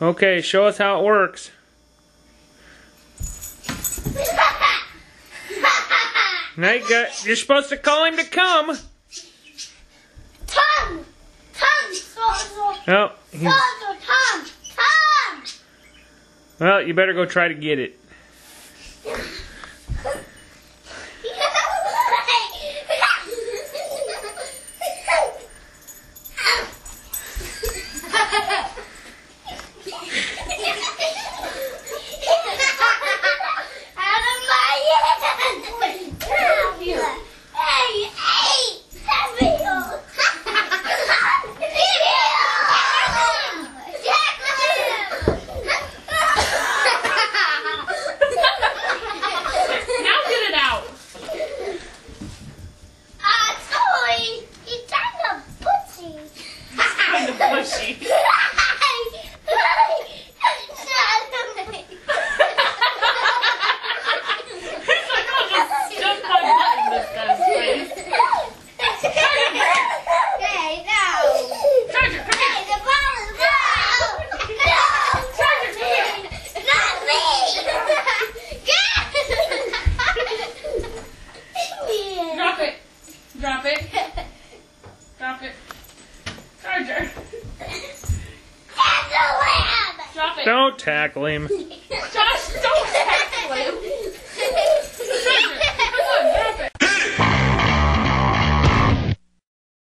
Okay, show us how it works. Now you got, you're supposed to call him to come. Tom! Tom! So, so, Oh, he's, Tom! Tom! well, you better go try to get it. Not me. Yeah. Drop it. Drop it. Drop it. Charger. That's a lamb. Drop it. Don't tackle him. Josh, don't tackle him.